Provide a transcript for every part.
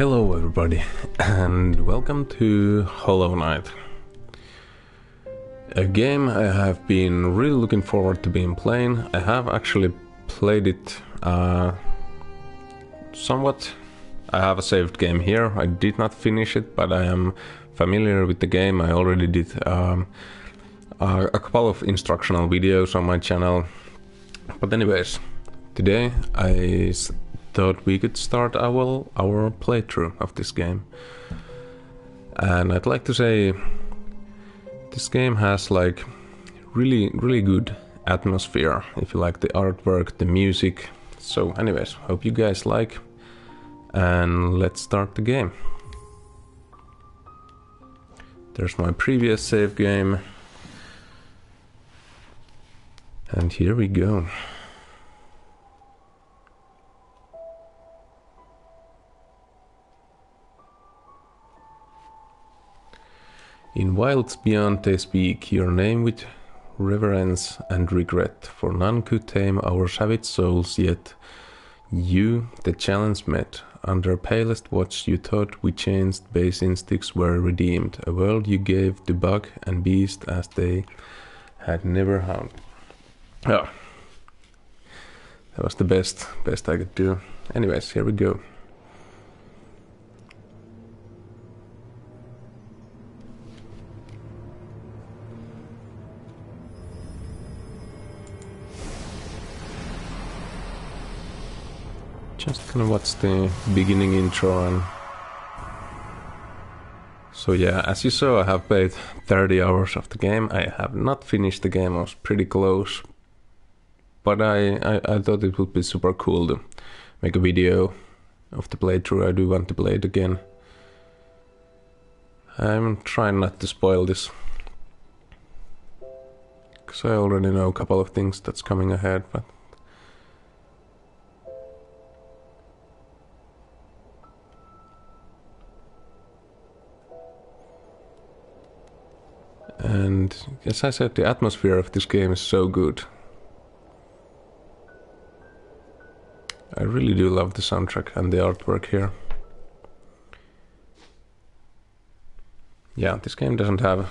Hello, everybody, and welcome to Hollow Knight. A game I have been really looking forward to being playing. I have actually played it uh, somewhat. I have a saved game here. I did not finish it, but I am familiar with the game. I already did um, a, couple of instructional videos on my channel. But anyways, today I thought we could start our our playthrough of this game. And I'd like to say this game has like really really good atmosphere if you like the artwork, the music. So anyways, hope you guys like and let's start the game. There's my previous save game. And here we go. In wilds beyond they speak your name with reverence and regret, for none could tame our savage souls yet. You, the challenge met. Under palest watch you thought we changed, base instincts were redeemed. A world you gave to bug and beast as they had never found. Oh. Ah. That was the best best I could do. Anyways, here we go. Just gonna watch the beginning intro and so yeah, as you saw, I have played 30 hours of the game. I have not finished the game. I was pretty close, but I, I, I thought it would be super cool to make a video of the playthrough. I do want to play it again. I'm trying not to spoil this, because I already know a couple of things that's coming ahead, but And as I said, the atmosphere of this game is so good. I really do love the soundtrack and the artwork here. Yeah, this game doesn't have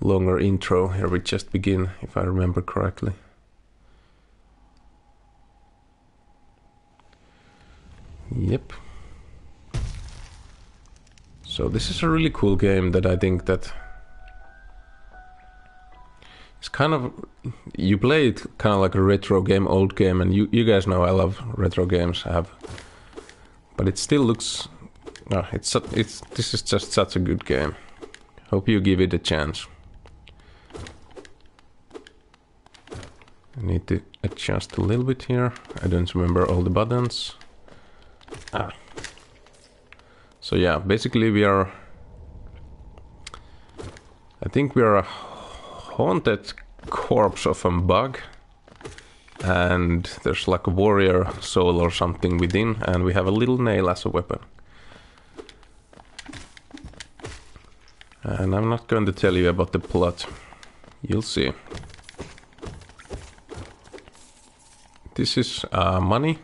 longer intro. Here we just begin, if I remember correctly. Yep. So this is a really cool game that I think that it's kind of you play it kind of like a retro game, old game, and you you guys know I love retro games. I have, but it still looks. No, it's it's this is just such a good game. Hope you give it a chance. I need to adjust a little bit here. I don't remember all the buttons. Ah. So yeah, basically we are. I think we are a haunted corpse of a bug, and there's like a warrior soul or something within, and we have a little nail as a weapon. And I'm not going to tell you about the plot. You'll see. This is uh, money.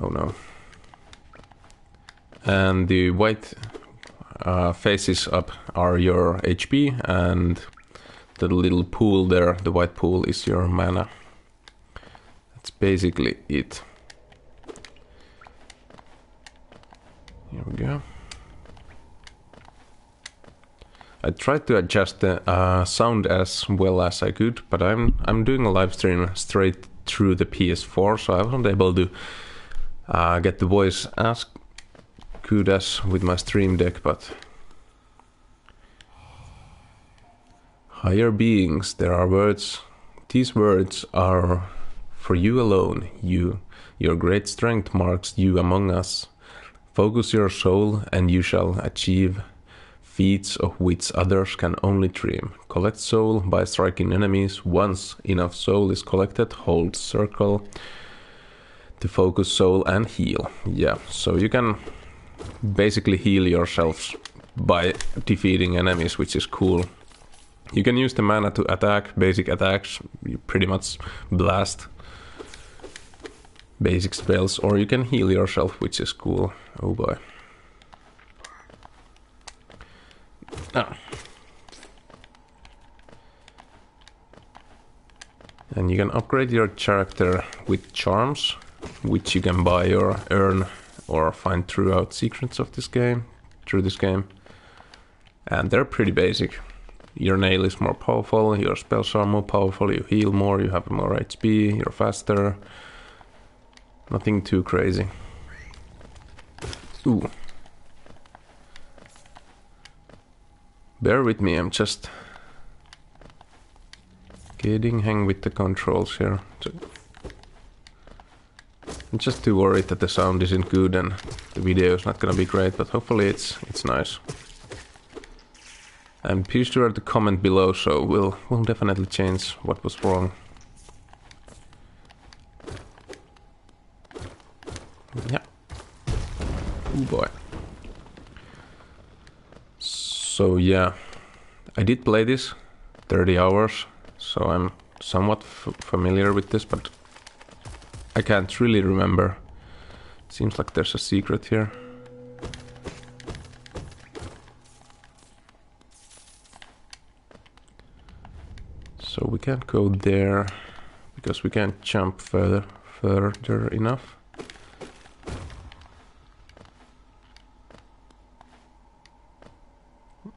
Oh no and the white uh, faces up are your HP, and the little pool there, the white pool, is your mana. That's basically it. Here we go. I tried to adjust the uh, sound as well as I could, but I'm I'm doing a live stream straight through the PS4, so I wasn't able to uh, get the voice as good as with my stream deck, but higher beings, there are words. These words are for you alone. You, your great strength marks you among us. Focus your soul, and you shall achieve feats of which others can only dream. Collect soul by striking enemies. Once enough soul is collected, hold circle to focus soul and heal. Yeah, so you can basically heal yourselves by defeating enemies, which is cool. You can use the mana to attack basic attacks, you pretty much blast. basic spells, or you can heal yourself, which is cool. Oh boy. Ah. And you can upgrade your character with charms, which you can buy or earn or find throughout secrets of this game, through this game. And they're pretty basic. Your nail is more powerful, your spells are more powerful, you heal more, you have more HP, you're faster. Nothing too crazy. Ooh. Bear with me, I'm just getting hang with the controls here. I'm just too worried that the sound isn't good and the video is not gonna be great, but hopefully it's it's nice. Be sure to comment below, so we'll we'll definitely change what was wrong. Yeah. Oh boy. So yeah, I did play this 30 hours, so I'm somewhat familiar with this, but I can't really remember. Seems like there's a secret here. So we can't go there because we can't jump further further enough.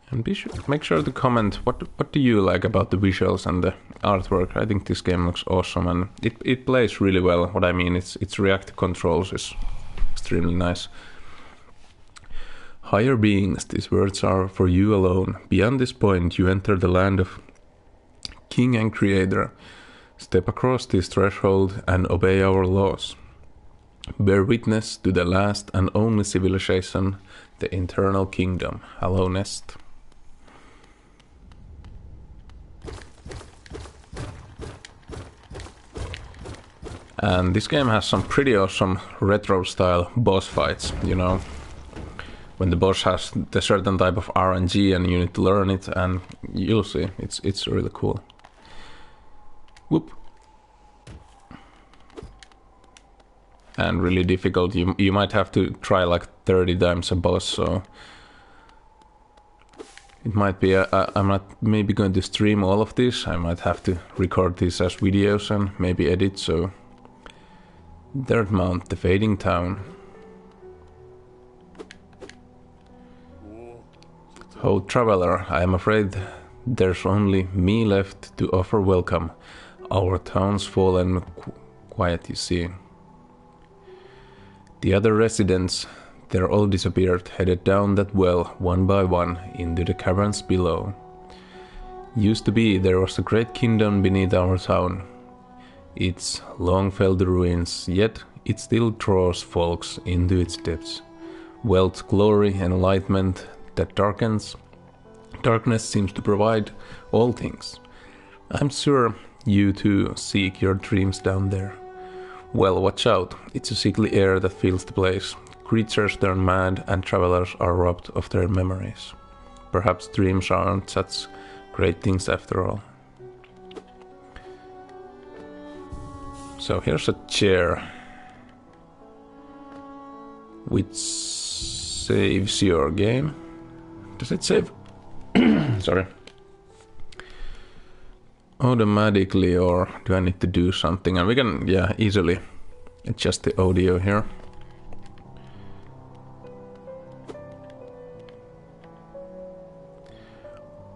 And be sure, make sure to comment what what do you like about the visuals and the artwork. I think this game looks awesome and it, it plays really well. What I mean, its its reactive controls is extremely nice. Higher beings, these words are for you alone. Beyond this point, you enter the land of King and Creator. Step across this threshold and obey our laws. Bear witness to the last and only civilization, the eternal kingdom, Hallownest. And this game has some pretty awesome retro style boss fights, you know. When the boss has the certain type of RNG and you need to learn it and you'll see, it's it's really cool. Whoop. And really difficult. You you might have to try like 30 times a boss, so it might be, uh, uh, i am not maybe going to stream all of this. I might have to record this as videos and maybe edit, so Dirtmouth, the fading town. Oh, traveler, I am afraid there's only me left to offer welcome. Our town's fallen qu quiet, you see. The other residents, they're all disappeared, headed down that well, one by one, into the caverns below. Used to be there was a great kingdom beneath our town, its long felt ruins, yet it still draws folks into its depths. Wealth, glory, enlightenment that darkens. Darkness seems to provide all things. I'm sure you too seek your dreams down there. Well, watch out. It's a sickly air that fills the place. Creatures turn mad and travelers are robbed of their memories. Perhaps dreams aren't such great things after all. So here's a chair which saves your game. Does it save? Sorry. Automatically, or do I need to do something? And we can, yeah, easily adjust the audio here.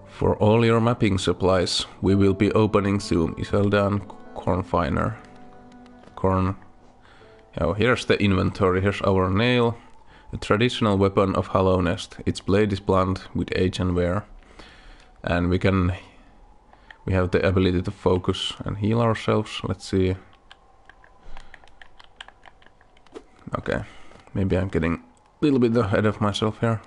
For all your mapping supplies, we will be opening soon. Iseldan Cornfiner Oh, here's the inventory. Here's our nail. A traditional weapon of Hallownest. Its blade is blunt with age and wear. And we can... We have the ability to focus and heal ourselves. Let's see. Okay. Maybe I'm getting a little bit ahead of myself here.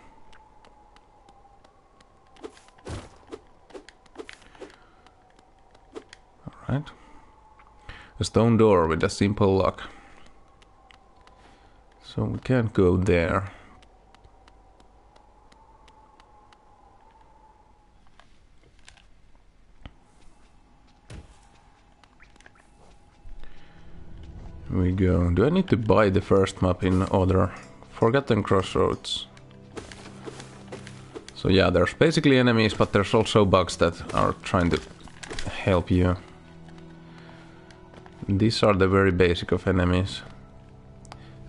Alright. A stone door with a simple lock. So we can't go there. We go. Do I need to buy the first map in order? Forgotten Crossroads. So yeah, there's basically enemies, but there's also bugs that are trying to help you. These are the very basic of enemies.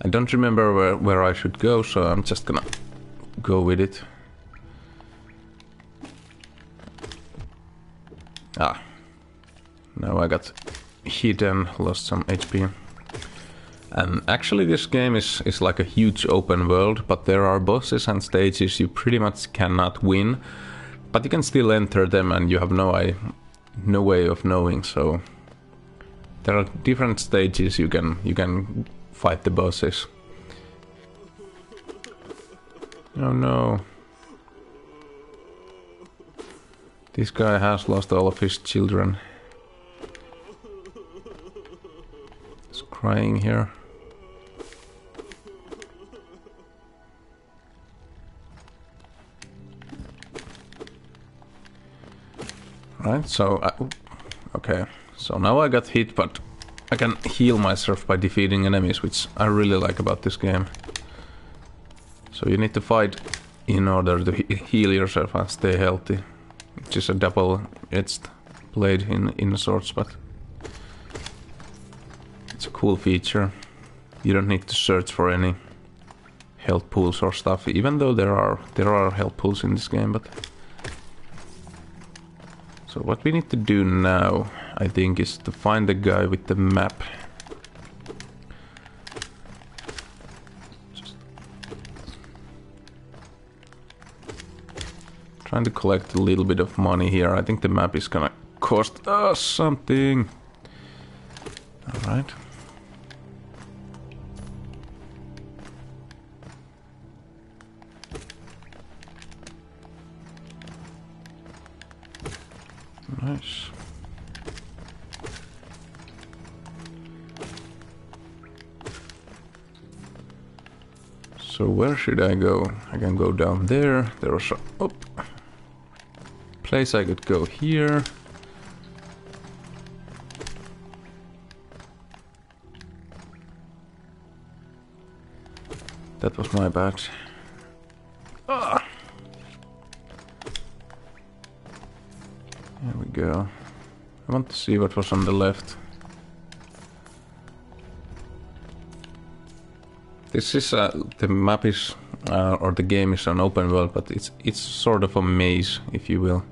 I don't remember where, where I should go, so I'm just gonna go with it. Ah. Now I got hit and lost some HP. And actually this game is, is like a huge open world, but there are bosses and stages you pretty much cannot win. But you can still enter them and you have no, I, no way of knowing, so... There are different stages you can you can fight the bosses. Oh no. This guy has lost all of his children. He's crying here. Right, so... I, okay, so now I got hit, but I can heal myself by defeating enemies, which I really like about this game. So you need to fight in order to he heal yourself and stay healthy. Which is a double-edged blade in, in sorts, but... It's a cool feature. You don't need to search for any health pools or stuff, even though there are there are health pools in this game, but... So what we need to do now, I think, is to find the guy with the map. Just trying to collect a little bit of money here. I think the map is gonna cost us something. Alright. Nice. So where should I go? I can go down there. There's a oh, place I could go here. That was my bad. Ah. There we go. I want to see what was on the left. This is uh, the map is uh, or the game is an open world, but it's it's sort of a maze, if you will.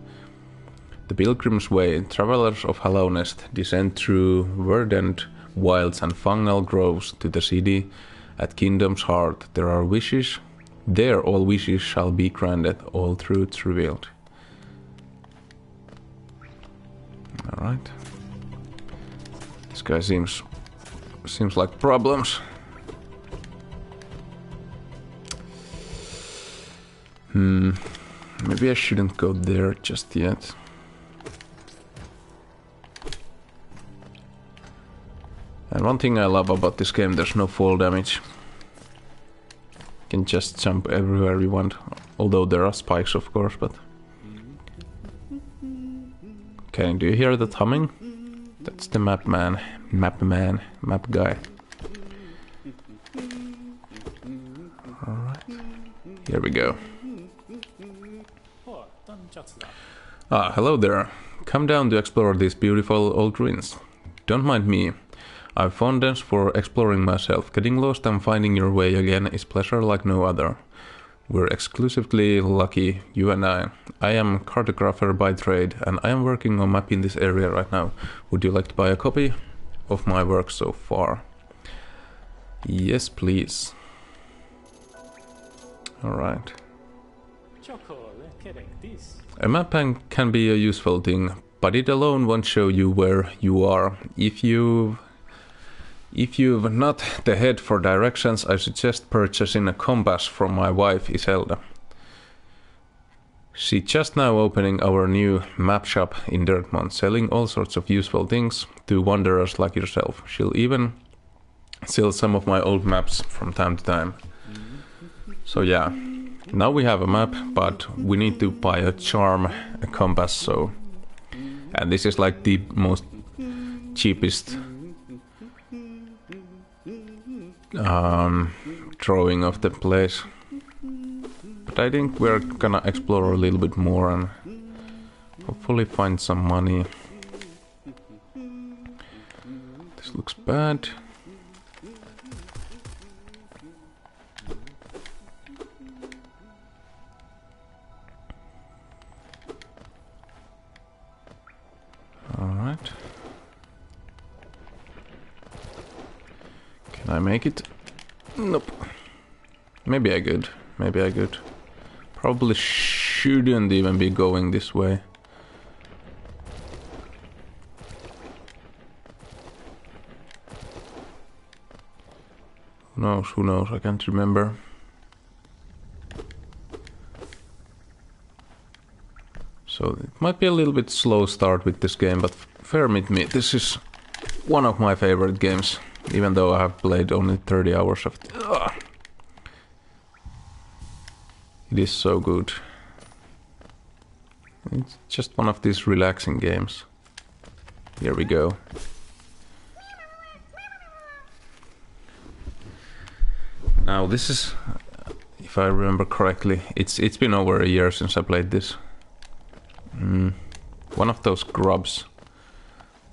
The Pilgrim's Way. Travelers of Hallownest descend through verdant wilds and fungal groves to the city at Kingdom's heart. There are wishes. There all wishes shall be granted, all truths revealed. Alright. This guy seems seems like problems. Hmm. Maybe I shouldn't go there just yet. And one thing I love about this game, there's no fall damage. You can just jump everywhere you want. Although there are spikes, of course, but... Okay, do you hear that humming? That's the map man. Map man. Map guy. Alright. Here we go. Ah, hello there. Come down to explore these beautiful old ruins. Don't mind me. I've fondness for exploring myself. Getting lost and finding your way again is pleasure like no other. We're exclusively lucky, you and I. I am cartographer by trade, and I am working on mapping this area right now. Would you like to buy a copy of my work so far? Yes, please. Alright. A map can be a useful thing, but it alone won't show you where you are. If you if you've not the head for directions, I suggest purchasing a compass from my wife Iselda. She just now opening our new map shop in Dirtmouth, selling all sorts of useful things to wanderers like yourself. She'll even sell some of my old maps from time to time. So yeah, now we have a map, but we need to buy a charm, a compass, so... And this is like the most cheapest um, drawing of the place. But I think we're gonna explore a little bit more and hopefully find some money. This looks bad. I make it? Nope. Maybe I could. Maybe I could. Probably shouldn't even be going this way. Who knows, who knows, I can't remember. So it might be a little bit slow start with this game, but fair with me, this is one of my favorite games, even though I have played only 30 hours of it. Ugh. It is so good. It's just one of these relaxing games. Here we go. Now this is, if I remember correctly, it's it's been over a year since I played this. Mm, one of those grubs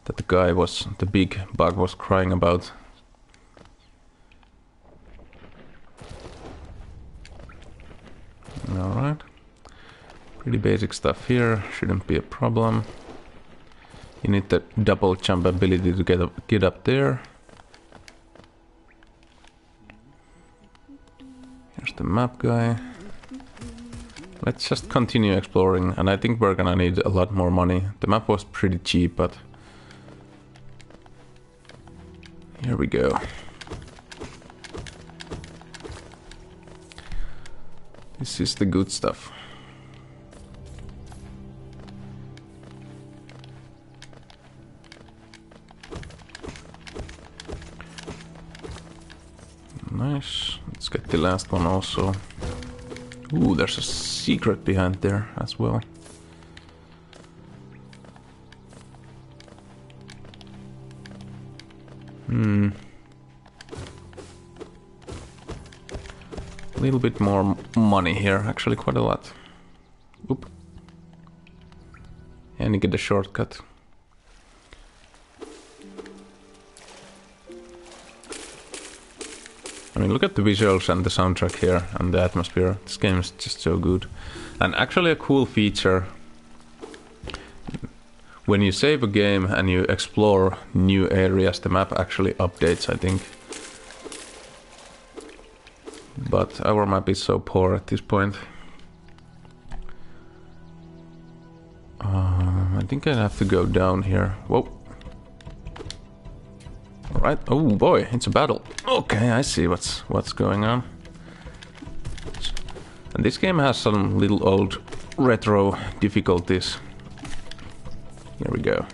that the guy was, the big bug was crying about. Alright. Pretty basic stuff here, shouldn't be a problem. You need the double jump ability to get up, get up there. Here's the map guy. Let's just continue exploring, and I think we're gonna need a lot more money. The map was pretty cheap, but... Here we go. This is the good stuff. Nice. Let's get the last one also. Ooh, there's a secret behind there as well. Hmm. A little bit more money here, actually quite a lot. Oop. And you get the shortcut. Mean, look at the visuals and the soundtrack here and the atmosphere. This game is just so good. And actually a cool feature when you save a game and you explore new areas, the map actually updates, I think. But our map is so poor at this point. Um, I think I have to go down here. Whoa. Alright. Oh boy, it's a battle. Okay, I see what's what's going on. And this game has some little old retro difficulties. Here we go.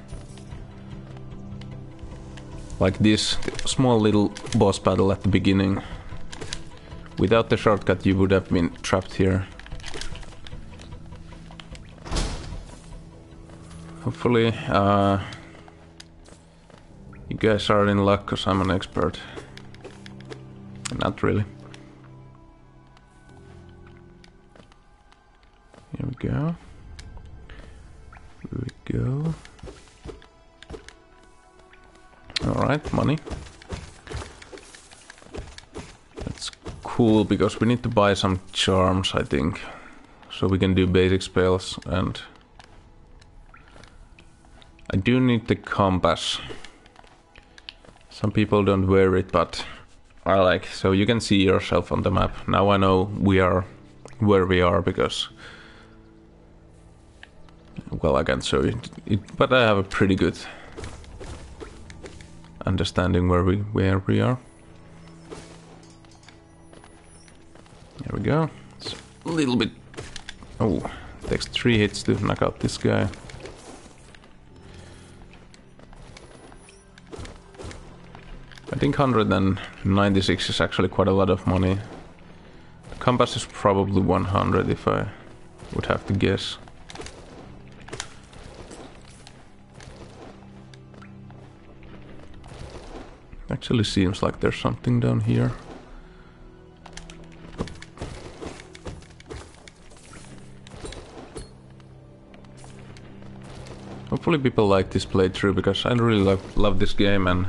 Like this small little boss battle at the beginning. Without the shortcut you would have been trapped here. Hopefully, uh, guys are in luck because I'm an expert. Not really. Here we go. Here we go. Alright, money. That's cool because we need to buy some charms, I think. So we can do basic spells and... I do need the compass. Some people don't wear it, but I like. So you can see yourself on the map. Now I know we are where we are because well I can show it, it but I have a pretty good understanding where we where we are. There we go. It's a little bit oh takes three hits to knock out this guy. I think 196 is actually quite a lot of money. The compass is probably 100 if I would have to guess. Actually seems like there's something down here. Hopefully people like this playthrough because I really love, love this game and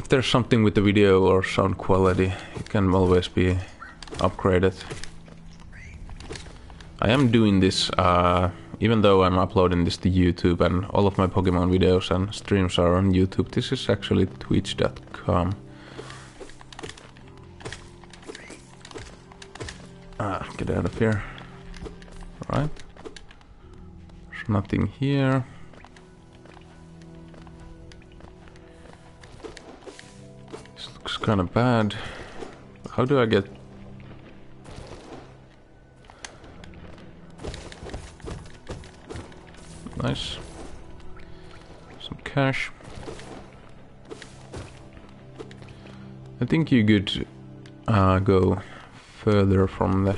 if there's something with the video or sound quality it can always be upgraded. I am doing this uh, even though I'm uploading this to YouTube and all of my Pokemon videos and streams are on YouTube. This is actually twitch.com. Ah, get out of here. Right nothing here. Kind of bad. How do I get... Nice. Some cash. I think you could uh, go further from the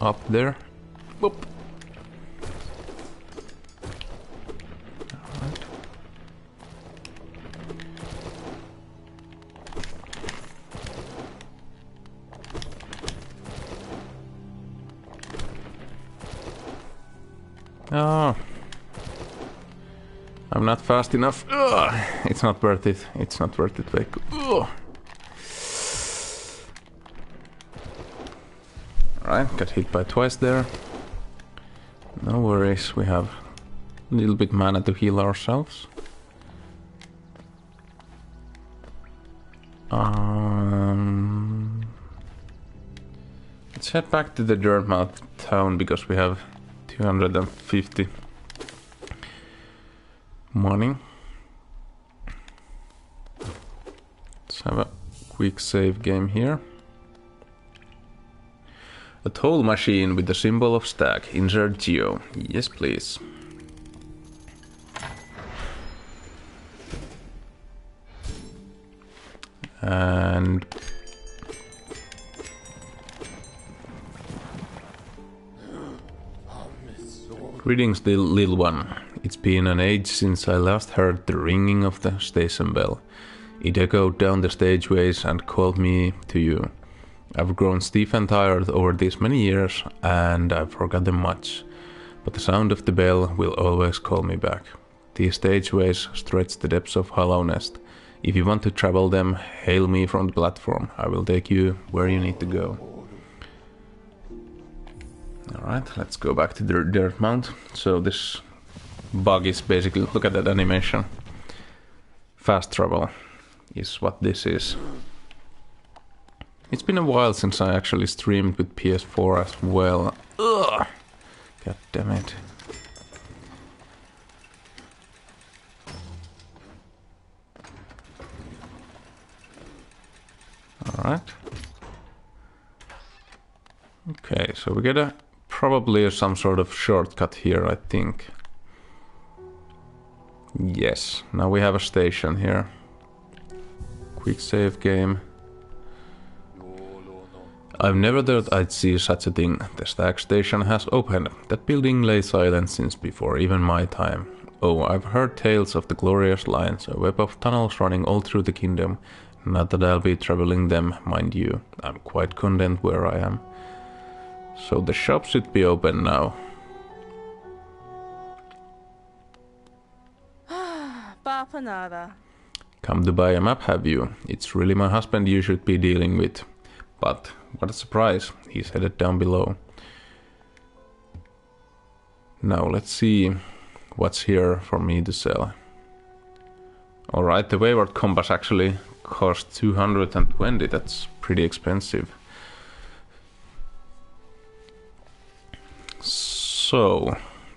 up there. Fast enough. Ugh. It's not worth it. It's not worth it, Veikku. Alright, got hit by twice there. No worries, we have a little bit mana to heal ourselves. Um, let's head back to the Dirtmouth town because we have 250 money. Let's have a quick save game here. A toll machine with the symbol of Stag. Insert geo. Yes, please. And Greetings, the little one. It's been an age since I last heard the ringing of the station bell. It echoed down the Stagways and called me to you. I've grown stiff and tired over these many years, and I've forgotten much. But the sound of the bell will always call me back. These Stagways stretch the depths of Hallownest. If you want to travel them, hail me from the platform. I will take you where you need to go. Alright, let's go back to the Dirtmouth. So this bug is basically, look at that animation. Fast travel is what this is. It's been a while since I actually streamed with PS4 as well. Ugh! God damn it. Alright. Okay, so we get a probably some sort of shortcut here, I think. Yes, now we have a station here. Quick save game. I've never thought I'd see such a thing. The Stag Station has opened. That building lay silent since before even my time. Oh, I've heard tales of the glorious lines, a web of tunnels running all through the kingdom. Not that I'll be traveling them, mind you. I'm quite content where I am. So the shop should be open now. Come to buy a map, have you? It's really my husband you should be dealing with. But what a surprise, he's headed down below. Now let's see what's here for me to sell. Alright, the wayward compass actually costs 220, that's pretty expensive. So,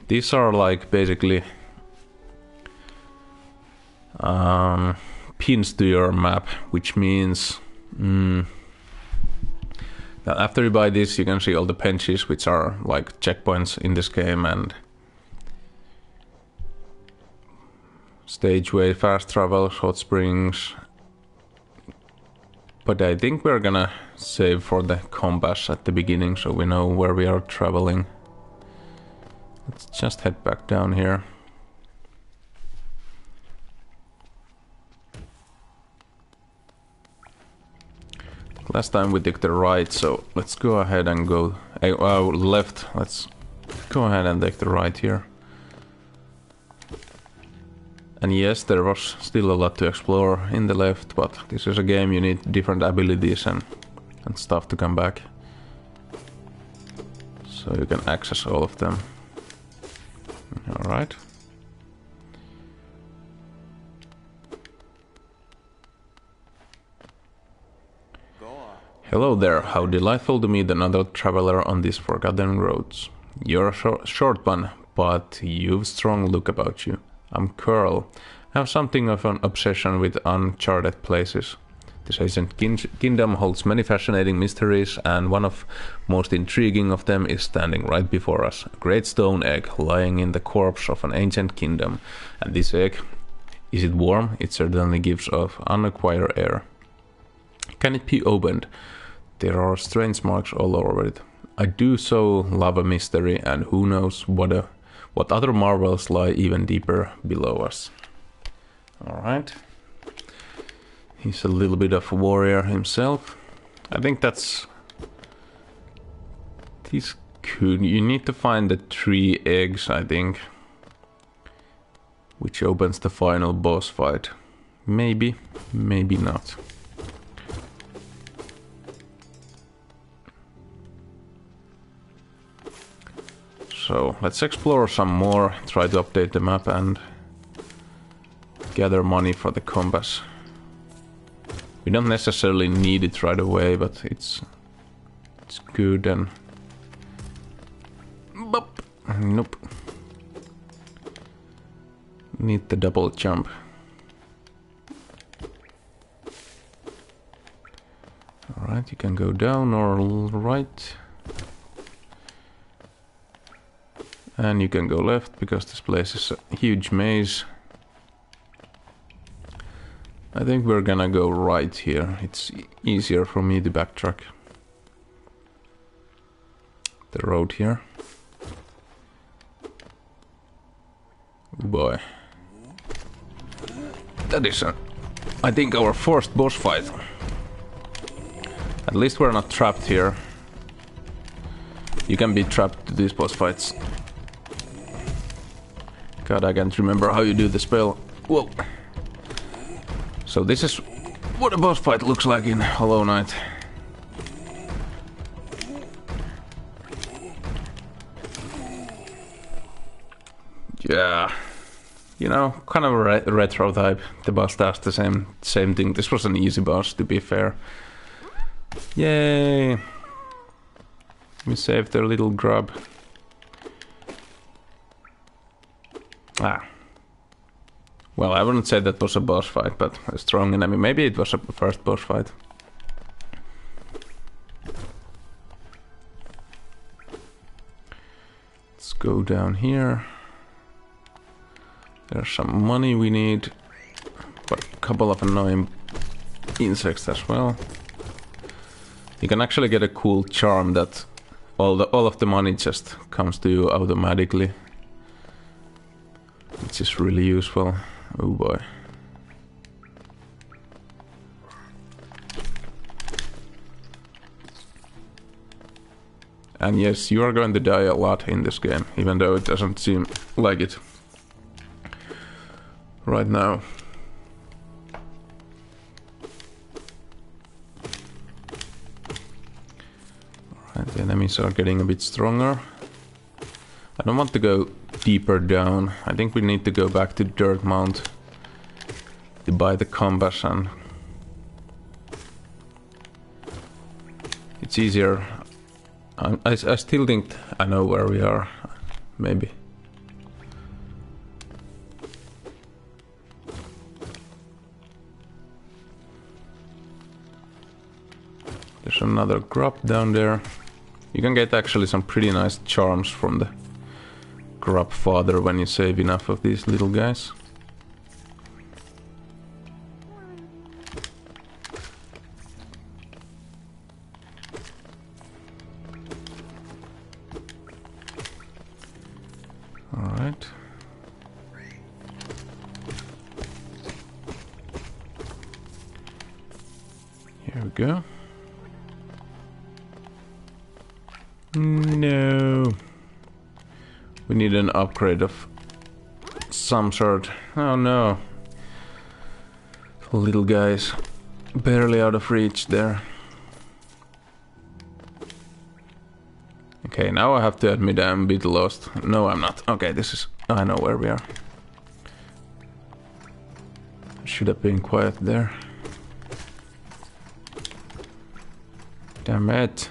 these are like basically um, pins to your map, which means mm, that after you buy this, you can see all the benches, which are like checkpoints in this game, and Stagway, fast travel, hot springs. But I think we're gonna save for the compass at the beginning, so we know where we are traveling. Let's just head back down here. Last time we took the right, so let's go ahead and go... Uh, left. Let's go ahead and take the right here. And yes, there was still a lot to explore in the left, but this is a game you need different abilities and, and stuff to come back. So you can access all of them. Alright. Hello there, how delightful to meet another traveler on these forgotten roads. You're a short, short one, but you've strong look about you. I'm Quirrel. I have something of an obsession with uncharted places. This ancient kin kingdom holds many fascinating mysteries, and one of most intriguing of them is standing right before us. A great stone egg lying in the corpse of an ancient kingdom. And this egg, is it warm? It certainly gives off unacquired air. Can it be opened? There are strange marks all over it. I do so love a mystery, and who knows what a what other marvels lie even deeper below us. Alright. He's a little bit of a warrior himself. I think that's... This could... You need to find the three eggs, I think. Which opens the final boss fight. Maybe, maybe not. So let's explore some more, try to update the map and gather money for the compass. We don't necessarily need it right away, but it's it's good and Bop. Nope. Need the double jump. Alright, you can go down or right. And you can go left because this place is a huge maze. I think we're gonna go right here. It's easier for me to backtrack. The road here. Oh boy. That is, a, I think, our first boss fight. At least we're not trapped here. You can be trapped to these boss fights. God, I can't remember how you do the spell. Whoa. So this is what a boss fight looks like in Hollow Knight. Yeah, you know, kind of a re retro type. The boss does the same same thing. This was an easy boss, to be fair. Yay! We saved their little grub. Ah. Well, I wouldn't say that was a boss fight, but a strong enemy. Maybe it was a first boss fight. Let's go down here. There's some money we need, but a couple of annoying insects as well. You can actually get a cool charm that all the all of the money just comes to you automatically which is really useful. Oh boy. And yes, you are going to die a lot in this game, even though it doesn't seem like it right now. Alright, the enemies are getting a bit stronger. I don't want to go deeper down. I think we need to go back to Dirtmouth to buy the and it's easier. I, I, I still think I know where we are, maybe. There's another grub down there. You can get actually some pretty nice charms from the Grubfather when you save enough of these little guys. Upgrade of some sort. Oh no. Little guys. Barely out of reach there. Okay, now I have to admit I'm a bit lost. No, I'm not. Okay, this is... I know where we are. Should have been quiet there. Damn it.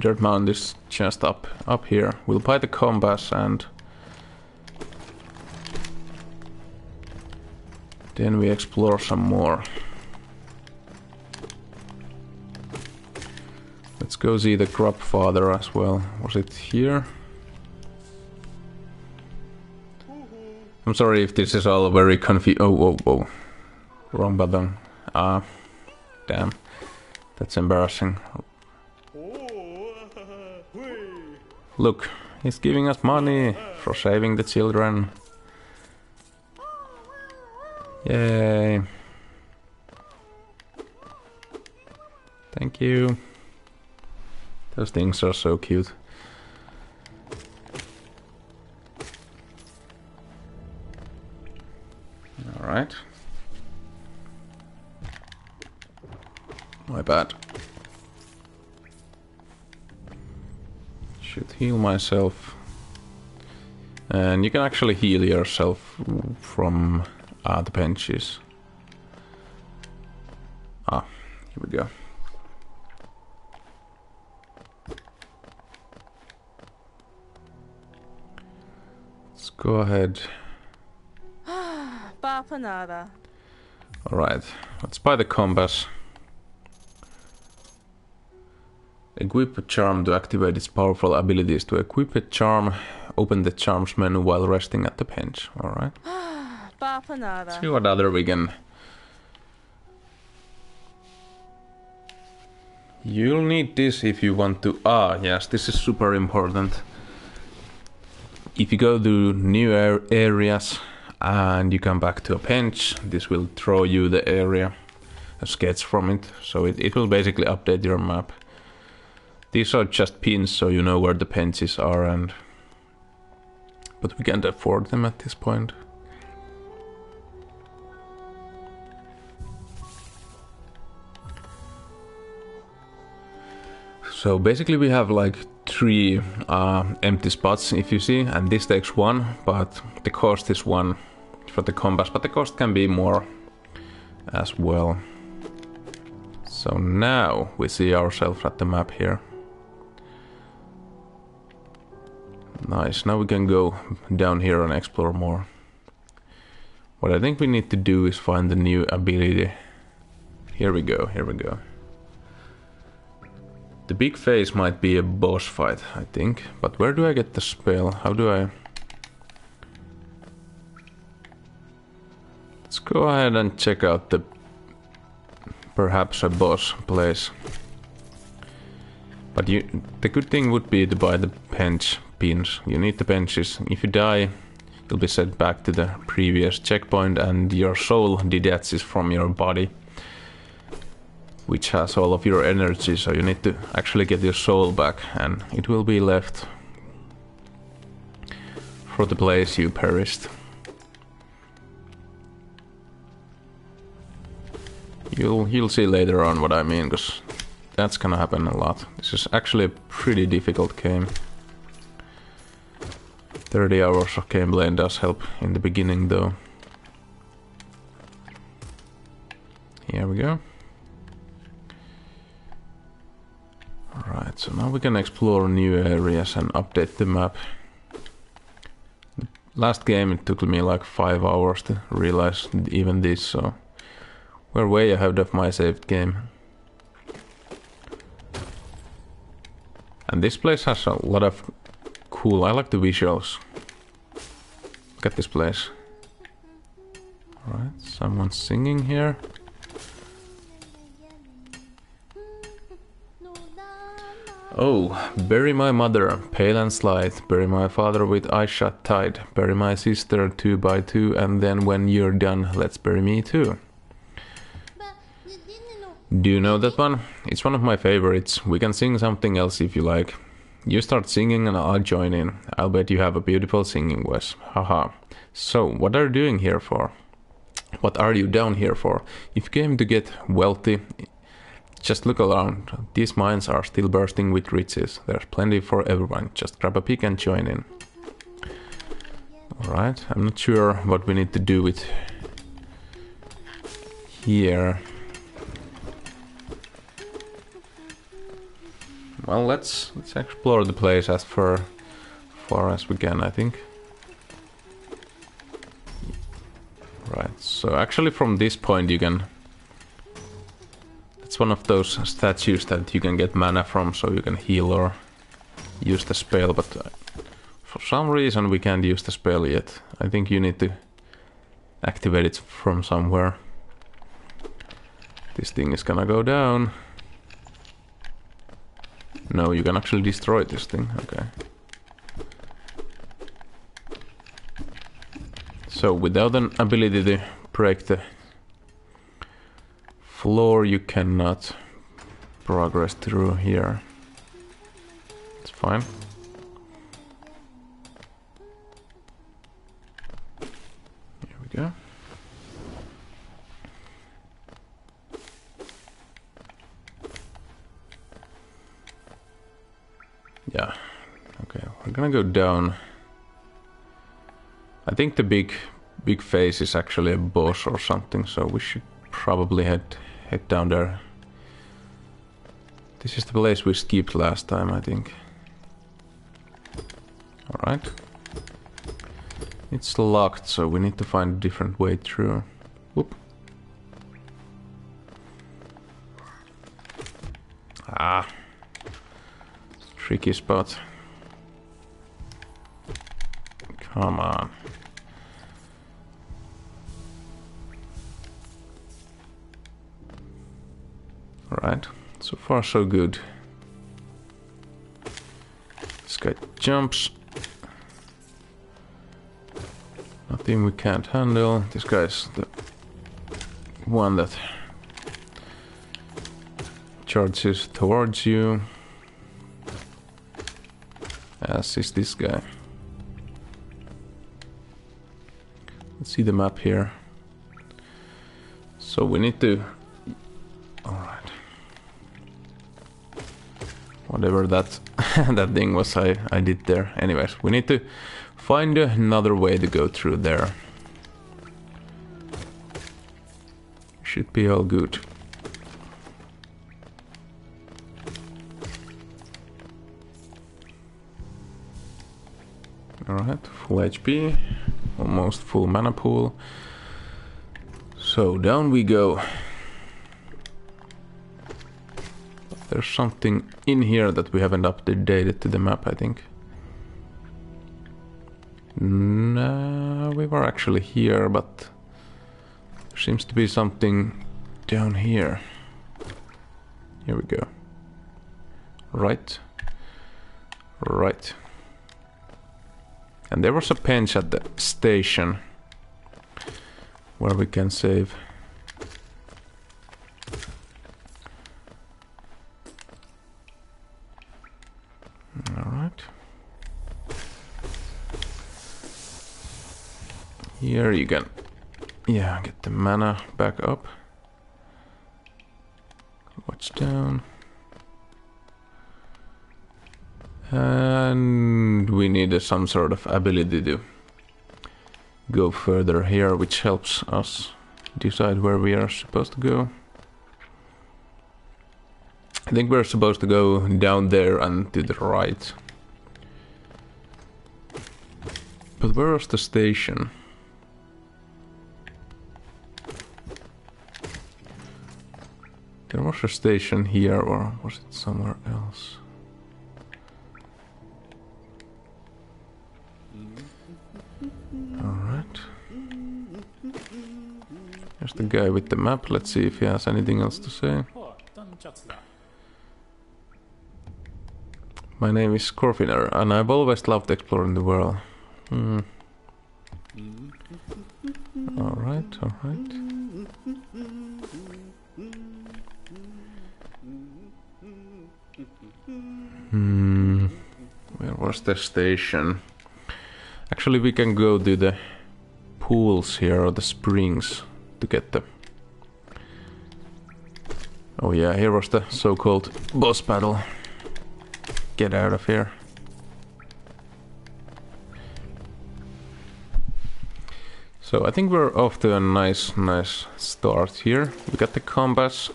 Dirtmouth is just up, up here. We'll buy the compass and... Then we explore some more. Let's go see the Grubfather as well. Was it here? I'm sorry if this is all very confused. Oh, whoa, whoa. Wrong button. Ah, damn. That's embarrassing. Look, he's giving us money for saving the children. Yay. Thank you. Those things are so cute. Alright. My bad. Should heal myself. And you can actually heal yourself from uh, the benches. Ah, here we go. Let's go ahead. Bapanada. Alright, let's buy the compass. Equip a charm to activate its powerful abilities. To equip a charm, open the charms menu while resting at the bench. Alright. See what other we can... You'll need this if you want to... Ah, yes, this is super important. If you go to new areas and you come back to a bench, this will throw you the area, a sketch from it. So it, it will basically update your map. These are just pins so you know where the benches are and... But we can't afford them at this point. So basically we have like three uh, empty spots if you see and this takes one but the cost is one for the compass but the cost can be more as well. So now we see ourselves at the map here. Nice, now we can go down here and explore more. What I think we need to do is find the new ability. Here we go, here we go. The big face might be a boss fight, I think. But where do I get the spell? How do I... Let's go ahead and check out the... Perhaps a boss place. But you, the good thing would be to buy the bench pins. You need the benches. If you die, you'll be sent back to the previous checkpoint and your soul detaches from your body which has all of your energy, so you need to actually get your soul back, and it will be left for the place you perished. You'll you'll see later on what I mean, because that's gonna happen a lot. This is actually a pretty difficult game. 30 hours of gameplay does help in the beginning though. Here we go. Alright, so now we can explore new areas and update the map. Last game it took me like 5 hours to realize even this, so we're way ahead of my saved game. And this place has a lot of cool, I like the visuals. Look at this place. Alright, someone's singing here. Oh, bury my mother, pale and slight, bury my father with eyes shut tight, bury my sister two by two, and then when you're done, let's bury me too. Do you know that one? It's one of my favorites. We can sing something else if you like. You start singing and I'll join in. I'll bet you have a beautiful singing voice. Haha. So, what are you doing here for? What are you down here for? If you came to get wealthy, just look around. These mines are still bursting with riches. There's plenty for everyone. Just grab a pick and join in. Alright, I'm not sure what we need to do with here. Well, let's let's explore the place as far far as we can, I think. Right. So actually, from this point, you can. It's one of those statues that you can get mana from, so you can heal or use the spell. But uh, for some reason, we can't use the spell yet. I think you need to activate it from somewhere. This thing is gonna go down. No, you can actually destroy this thing. Okay. So without an ability to break the floor, you cannot progress through here. It's fine. Gonna go down. I think the big big face is actually a boss or something, so we should probably head head down there. This is the place we skipped last time, I think. Alright. It's locked, so we need to find a different way through. Whoop. Ah. Tricky spot. Come on. Alright, so far so good. This guy jumps. Nothing we can't handle. This guy's the one that charges towards you. As is this guy. Let's see the map here. So we need to... Alright. Whatever that that thing was I, I did there. Anyways, we need to find another way to go through there. Should be all good. Alright, full HP, almost full mana pool. So down we go. There's something in here that we haven't updated to the map, I think. No, we were actually here, but there seems to be something down here. Here we go. Right. Right. And there was a bench at the station where we can save. Alright. Here you can, yeah, get the mana back up. Watch down. And we need some sort of ability to go further here, which helps us decide where we are supposed to go. I think we're supposed to go down there and to the right. But where was the station? There was a station here, or was it somewhere else? There's the guy with the map. Let's see if he has anything else to say. My name is Cornifer, and I've always loved exploring the world. Hmm. Alright, alright. Hmm. Where was the station? Actually, we can go do the pools here, or the springs to get them. Oh yeah, here was the so-called boss battle. Get out of here. So I think we're off to a nice, nice start here. We got the compass.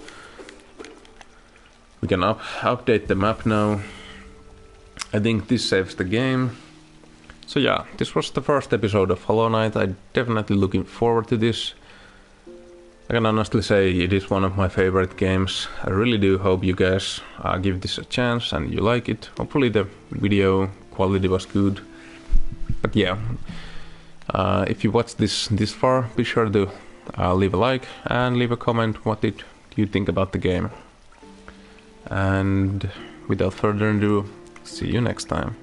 We can up update the map now. I think this saves the game. So yeah, this was the first episode of Hollow Knight. I'm definitely looking forward to this. I can honestly say it is one of my favorite games. I really do hope you guys uh, give this a chance and you like it. Hopefully the video quality was good. But yeah, uh, if you watched this this far, be sure to uh, leave a like and leave a comment. What did you think about the game? And without further ado, see you next time.